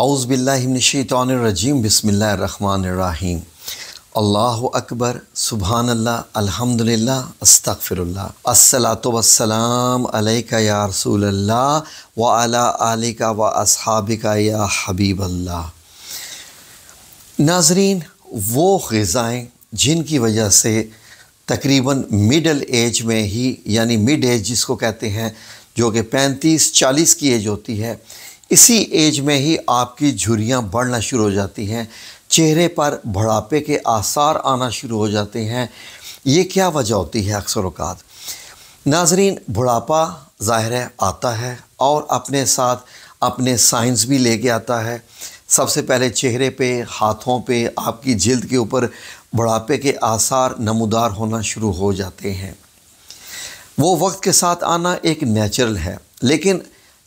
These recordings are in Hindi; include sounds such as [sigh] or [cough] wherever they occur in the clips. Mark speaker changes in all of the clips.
Speaker 1: आउज़बिल्लिनशीतरजीम बसमीम अल्लाह अकबर सुबहान अल्लाह अल्हम्दुलिल्लाह अस्तगफिरुल्लाह या व अला आलिका व अस्हाबिका या हबीब अल्लाह नाजरीन वो ग़ज़ाएँ जिनकी वजह से तकरीबन मिडल एज में ही यानी मिड एज जिसको कहते हैं जो कि पैंतीस चालीस की एज होती है इसी एज में ही आपकी झुरियाँ बढ़ना शुरू हो जाती हैं, चेहरे पर बढ़ापे के आसार आना शुरू हो जाते हैं। ये क्या वजह होती है अक्सर अवकात नाजरीन, बुढ़ापा ज़ाहिर है आता है और अपने साथ अपने साइंस भी लेके आता है। सबसे पहले चेहरे पे, हाथों पे, आपकी जल्द के ऊपर बुढ़ापे के आसार नमूदार होना शुरू हो जाते हैं। वो वक्त के साथ आना एक नेचुरल है, लेकिन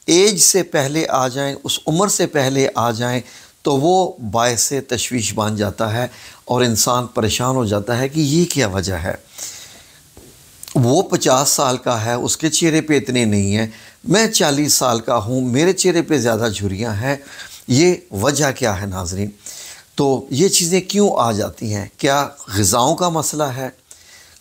Speaker 1: एज से पहले आ जाएँ, उस उम्र से पहले आ जाएँ तो वो बायस तशवीश बन जाता है और इंसान परेशान हो जाता है कि ये क्या वजह है। वो पचास साल का है, उसके चेहरे पे इतने नहीं हैं। मैं चालीस साल का हूँ, मेरे चेहरे पे ज़्यादा झुरियाँ हैं। ये वजह क्या है नाजरीन? तो ये चीज़ें क्यों आ जाती हैं? क्या गज़ाओं का मसला है?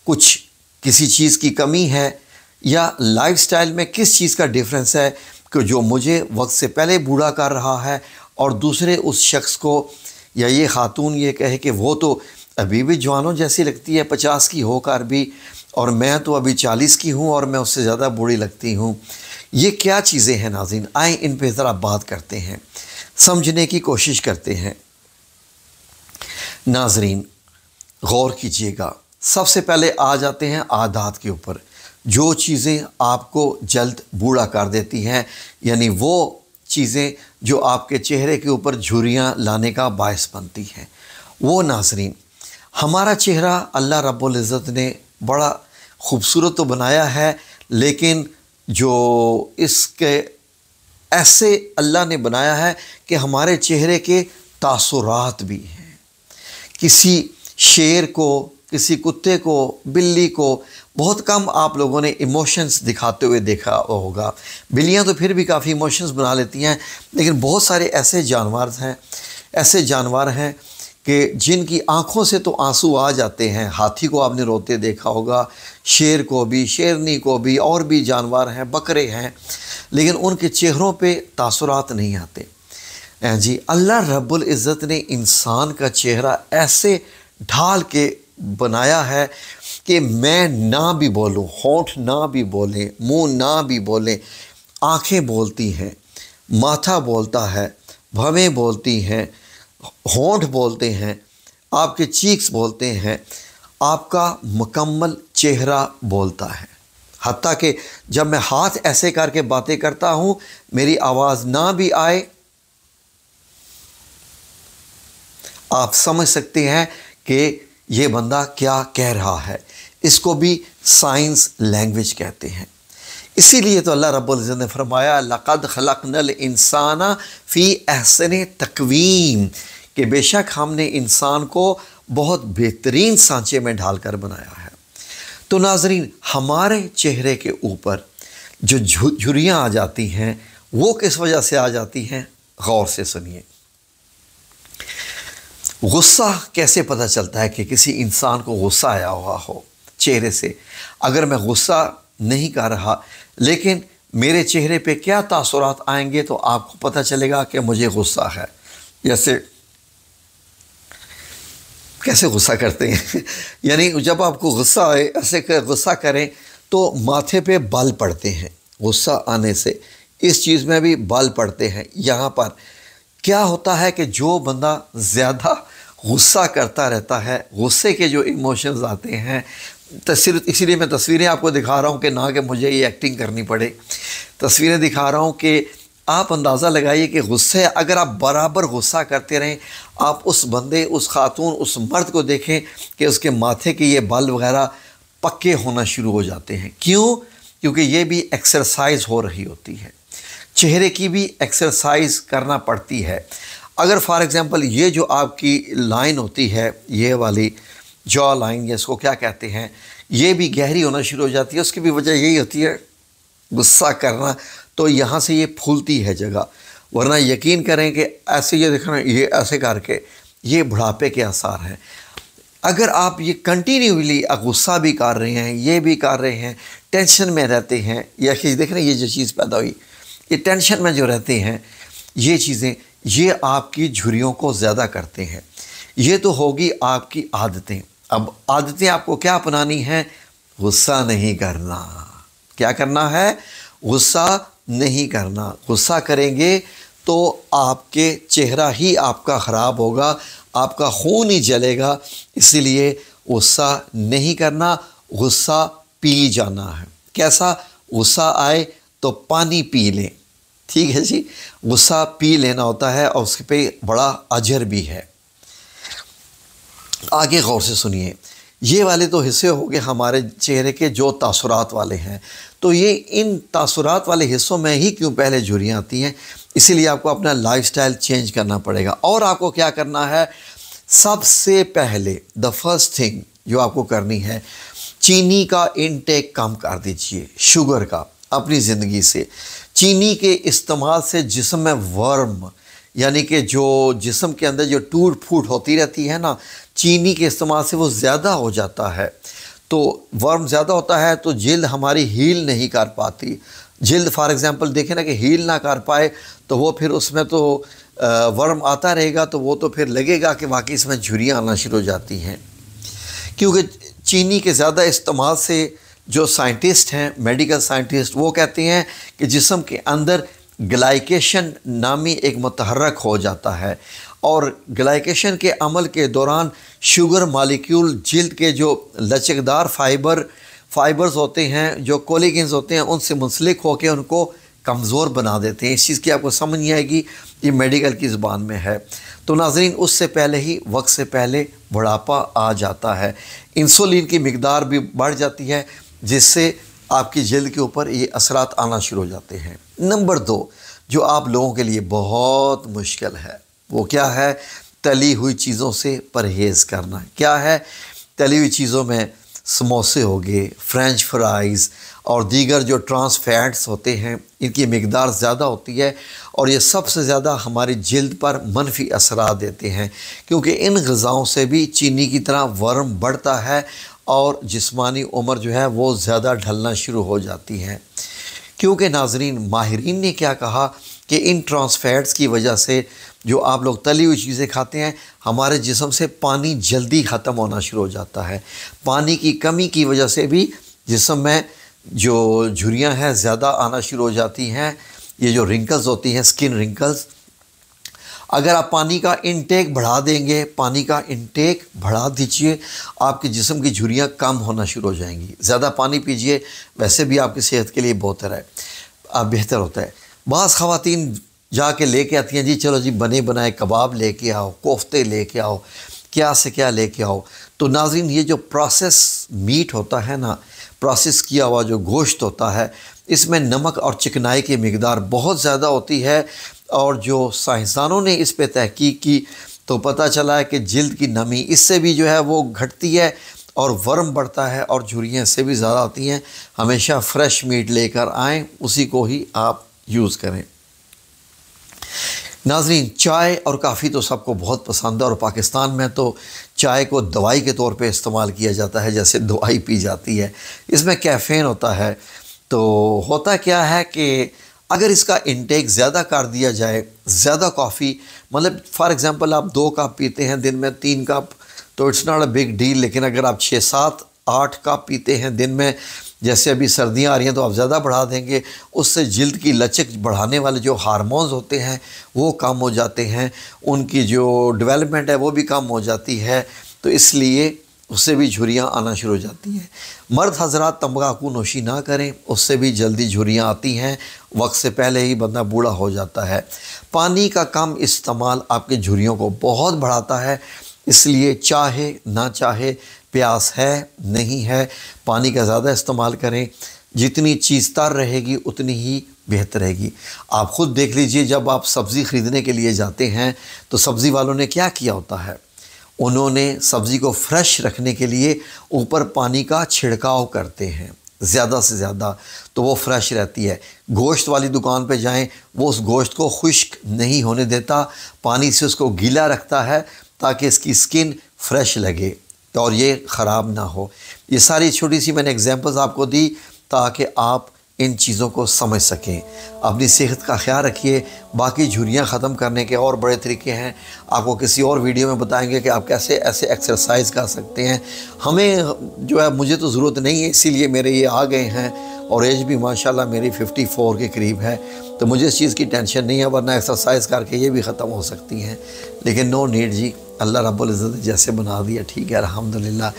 Speaker 1: कुछ किसी चीज़ की कमी है? या लाइफस्टाइल में किस चीज़ का डिफरेंस है? कि जो मुझे वक्त से पहले बूढ़ा कर रहा है और दूसरे उस शख्स को, या ये ख़ातून ये कहे कि वो तो अभी भी जवानों जैसी लगती है, पचास की होकर भी, और मैं तो अभी चालीस की हूँ और मैं उससे ज़्यादा बूढ़ी लगती हूँ। ये क्या चीज़ें हैं नाजिन आए, इन पर ज़रा बात करते हैं, समझने की कोशिश करते हैं। नाजरीन, गौर कीजिएगा, सबसे पहले आ जाते हैं आदात के ऊपर। जो चीज़ें आपको जल्द बूढ़ा कर देती हैं, यानी वो चीज़ें जो आपके चेहरे के ऊपर झुरियाँ लाने का बायस बनती हैं। वो नाजरीन, हमारा चेहरा अल्लाह रब्ज़त ने बड़ा ख़ूबसूरत तो बनाया है, लेकिन जो इसके ऐसे अल्लाह ने बनाया है कि हमारे चेहरे के तासुरात भी हैं। किसी शेर को, किसी कुत्ते को, बिल्ली को बहुत कम आप लोगों ने इमोशंस दिखाते हुए देखा होगा। बिल्लियाँ तो फिर भी काफ़ी इमोशंस बना लेती हैं, लेकिन बहुत सारे ऐसे जानवर हैं, ऐसे जानवर हैं कि जिनकी आँखों से तो आँसू आ जाते हैं। हाथी को आपने रोते देखा होगा, शेर को भी, शेरनी को भी, और भी जानवर हैं, बकरे हैं, लेकिन उनके चेहरों पे तासुरात नहीं आते। जी, अल्लाह रब्बुल इज़्ज़त ने इंसान का चेहरा ऐसे ढाल के बनाया है कि मैं ना भी बोलूँ, होठ ना भी बोलें, मुँह ना भी बोलें, आँखें बोलती हैं, माथा बोलता है, भवें बोलती हैं, होंठ बोलते हैं, आपके चीक्स बोलते हैं, आपका मुकम्मल चेहरा बोलता है। हती कि जब मैं हाथ ऐसे करके बातें करता हूँ, मेरी आवाज़ ना भी आए, आप समझ सकते हैं कि ये बंदा क्या कह रहा है? इसको भी साइंस लैंग्वेज कहते हैं। इसीलिए तो अल्लाह रब्बुल ने फरमाया, लक़द खलकनल इंसाना फ़ी एहसन तकवीम, कि बेशक हमने इंसान को बहुत बेहतरीन सांचे में ढालकर बनाया है। तो नाजरीन, हमारे चेहरे के ऊपर जो झुरियाँ आ जाती हैं, वो किस वजह से आ जाती हैं? गौर से सुनिए। गुस्सा कैसे पता चलता है कि किसी इंसान को गुस्सा आया हुआ हो चेहरे से? अगर मैं गुस्सा नहीं कर रहा, लेकिन मेरे चेहरे पे क्या तासुरात आएँगे तो आपको पता चलेगा कि मुझे गुस्सा है। जैसे कैसे गुस्सा करते हैं? [laughs] यानी जब आपको गुस्सा आए, ऐसे गुस्सा करें तो माथे पे बाल पड़ते हैं। गुस्सा आने से इस चीज़ में भी बाल पड़ते हैं। यहाँ पर क्या होता है कि जो बंदा ज़्यादा गुस्सा करता रहता है, गुस्से के जो इमोशंस आते हैं, तस्वीर, इसीलिए मैं तस्वीरें आपको दिखा रहा हूँ कि ना कि मुझे ये एक्टिंग करनी पड़े। तस्वीरें दिखा रहा हूँ कि आप अंदाज़ा लगाइए कि गुस्से, अगर आप बराबर गुस्सा करते रहें, आप उस बंदे, उस खातून, उस मर्द को देखें कि उसके माथे के ये बाल वगैरह पक्के होना शुरू हो जाते हैं। क्यों? क्योंकि ये भी एक्सरसाइज हो रही होती है। चेहरे की भी एक्सरसाइज करना पड़ती है। अगर फॉर एग्ज़ाम्पल ये जो आपकी लाइन होती है, ये वाली जॉ लाइन या इसको क्या कहते हैं, ये भी गहरी होना शुरू हो जाती है, उसकी भी वजह यही होती है, गुस्सा करना तो यहाँ से ये फूलती है जगह। वरना यकीन करें कि ऐसे ये देखना, ये ऐसे करके ये बुढ़ापे के आसार हैं। अगर आप ये कंटिन्यूली गुस्सा भी कर रहे हैं, ये भी कर रहे हैं टेंशन में रहते हैं, या देख रहे हैं ये जो चीज़ पैदा हुई, ये टेंशन में जो रहते हैं, ये चीज़ें ये आपकी झुरियों को ज़्यादा करते हैं। ये तो होगी आपकी आदतें। अब आदतें आपको क्या अपनानी हैं? गुस्सा नहीं करना। क्या करना है? गुस्सा नहीं करना। गुस्सा करेंगे तो आपके चेहरा ही आपका ख़राब होगा, आपका खून ही जलेगा। इसीलिए गुस्सा नहीं करना, गुस्सा पी जाना है। कैसा? गुस्सा आए तो पानी पी लें। ठीक है जी, गुस्सा पी लेना होता है और उस पर बड़ा अजर भी है। आगे गौर से सुनिए, ये वाले तो हिस्से हो गए हमारे चेहरे के जो तासुरात वाले हैं। तो ये इन तासुरात वाले हिस्सों में ही क्यों पहले झुरियाँ आती हैं? इसीलिए आपको अपना लाइफस्टाइल चेंज करना पड़ेगा। और आपको क्या करना है? सबसे पहले द फ़र्स्ट थिंग जो आपको करनी है, चीनी का इनटेक कम कर दीजिए शुगर का, अपनी ज़िंदगी से। चीनी के इस्तेमाल से जिसम में वर्म, यानी कि जो जिसम के अंदर जो टूट फूट होती रहती है ना, चीनी के इस्तेमाल से वो ज़्यादा हो जाता है। तो वर्म ज़्यादा होता है तो जल्द हमारी हील नहीं कर पाती। जल्द फॉर एग्ज़ाम्पल देखें ना कि हील ना कर पाए तो वो फिर उसमें तो वर्म आता रहेगा तो वो तो फिर लगेगा कि वाकई इसमें झुरियाँ आना शुरू हो जाती हैं। क्योंकि चीनी के ज़्यादा इस्तेमाल से जो साइंटिस्ट हैं मेडिकल साइंटिस्ट वो कहते हैं कि जिसम के अंदर ग्लाइकेशन नामी एक मतहरक हो जाता है और ग्लाइकेशन के अमल के दौरान शुगर मालिक्यूल जल्द के जो लचकदार फाइबर फाइबर्स होते हैं, जो कोलिगन्स होते हैं, उनसे मुंसलिक होकर उनको कमज़ोर बना देते हैं। इस चीज़ की आपको समझ नहीं आएगी, ये मेडिकल की ज़बान में है। तो नाजरीन, उससे पहले ही, वक्त से पहले बुढ़ापा आ जाता है। इंसुलिन की मकदार भी बढ़ जाती है। जिससे आपकी जल्द के ऊपर ये असरात आना शुरू हो जाते हैं। नंबर दो, जो आप लोगों के लिए बहुत मुश्किल है, वो क्या है? तली हुई चीज़ों से परहेज़ करना। क्या है? तली हुई चीज़ों में समोसे हो गए, फ्रेंच फ्राइज़ और दीगर जो ट्रांस फैट्स होते हैं, इनकी मकदार ज़्यादा होती है और ये सबसे ज़्यादा हमारी जल्द पर मनफी असरा देते हैं, क्योंकि इन गज़ाओं से भी चीनी की तरह वर्म बढ़ता है और जिस्मानी उम्र जो है वो ज़्यादा ढलना शुरू हो जाती है। क्योंकि नाजरीन, माहरीन ने क्या कहा कि इन ट्रांसफैट्स की वजह से जो आप लोग तली हुई चीज़ें खाते हैं, हमारे जिसम से पानी जल्दी ख़त्म होना शुरू हो जाता है। पानी की कमी की वजह से भी जिसम में जो झुरियाँ हैं, ज़्यादा आना शुरू हो जाती हैं। ये जो रिंकल्स होती हैं स्किन रिंकल्स अगर आप पानी का इनटेक बढ़ा देंगे, पानी का इनटेक बढ़ा दीजिए, आपके जिसम की झुरियाँ कम होना शुरू हो जाएँगी। ज़्यादा पानी पीजिए, वैसे भी आपकी सेहत के लिए बेहतर है, आप बेहतर होता है। बाज़ ख़वातीन जाके लेके आती हैं, जी, चलो जी, बने बनाए कबाब लेके आओ, कोफ्ते लेके आओ, क्या से क्या लेके आओ। तो नाजरीन, ये जो प्रोसेस मीट होता है ना प्रोसेस किया हुआ जो गोश्त होता है, इसमें नमक और चिकनाई की मकदार बहुत ज़्यादा होती है। और जो साइंसदानों ने इस पर तहकीक की तो पता चला है कि जल्द की नमी इससे भी जो है वो घटती है और वर्म बढ़ता है और झुरियाँ से भी ज़्यादा आती हैं। हमेशा फ्रेश मीट लेकर आएँ, उसी को ही आप यूज़ करें। नाजरीन, चाय और काफ़ी तो सबको बहुत पसंद है और पाकिस्तान में तो चाय को दवाई के तौर पे इस्तेमाल किया जाता है, जैसे दवाई पी जाती है। इसमें कैफ़ीन होता है तो होता क्या है कि अगर इसका इंटेक ज़्यादा कर दिया जाए, ज़्यादा कॉफ़ी मतलब फ़ॉर एग्ज़ाम्पल आप दो कप पीते हैं दिन में, तीन कप तो it's not a big deal लेकिन अगर आप छः, सात, आठ कप पीते हैं दिन में, जैसे अभी सर्दियाँ आ रही हैं तो आप ज़्यादा बढ़ा देंगे, उससे जल्द की लचक बढ़ाने वाले जो हारमोन्स होते हैं, वो कम हो जाते हैं, उनकी जो डेवलपमेंट है वो भी कम हो जाती है तो इसलिए उससे भी झुरियाँ आना शुरू हो जाती हैं। मर्द हजरात तम्बाकू नोशी ना करें, उससे भी जल्दी झुरियाँ आती हैं। वक्त से पहले ही बंदा बूढ़ा हो जाता है। पानी का कम इस्तेमाल आपके झुरियों को बहुत बढ़ाता है। इसलिए चाहे ना चाहे प्यास है, नहीं है, पानी का ज़्यादा इस्तेमाल करें। जितनी चीज़ तर रहेगी, उतनी ही बेहतर रहेगी। आप ख़ुद देख लीजिए, जब आप सब्ज़ी ख़रीदने के लिए जाते हैं तो सब्ज़ी वालों ने क्या किया होता है? उन्होंने सब्ज़ी को फ्रेश रखने के लिए ऊपर पानी का छिड़काव करते हैं। ज़्यादा से ज़्यादा तो वो फ्रेश रहती है। गोश्त वाली दुकान पे जाएँ, वो उस गोश्त को खुश्क नहीं होने देता, पानी से उसको गीला रखता है ताकि इसकी स्किन फ्रेश लगे और ये ख़राब ना हो। ये सारी छोटी सी मैंने एग्जांपल्स आपको दी ताकि आप इन चीज़ों को समझ सकें। अपनी सेहत का ख्याल रखिए। बाकी झुरियाँ ख़त्म करने के और बड़े तरीके हैं। आपको किसी और वीडियो में बताएँगे कि आप कैसे ऐसे एक्सरसाइज कर सकते हैं। हमें जो है, मुझे तो ज़रूरत नहीं है, इसीलिए मेरे ये आ गए हैं और एज भी माशाल्लाह मेरी 54 के करीब है। तो मुझे इस चीज़ की टेंशन नहीं है, वरना एक्सरसाइज करके ये भी ख़त्म हो सकती हैं। लेकिन नो नीड जी, अल्लाह रब्बुल इज़्ज़त जैसे बना दिया, ठीक है अलहमदिल्ला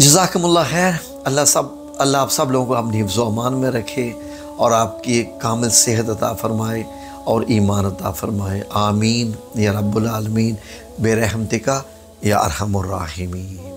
Speaker 1: जजाकमुल्ला खैर, अल्लाह सब अल्लाह आप सब लोगों को अपनी हिफ्ज़ अमान में रखे और आपकी कामिल सेहत अता फ़रमाए और ईमान अता फ़रमाए। आमीन। या रब्बुल आलमीन। बेरहमतिका या अरहमुर्राहिमीन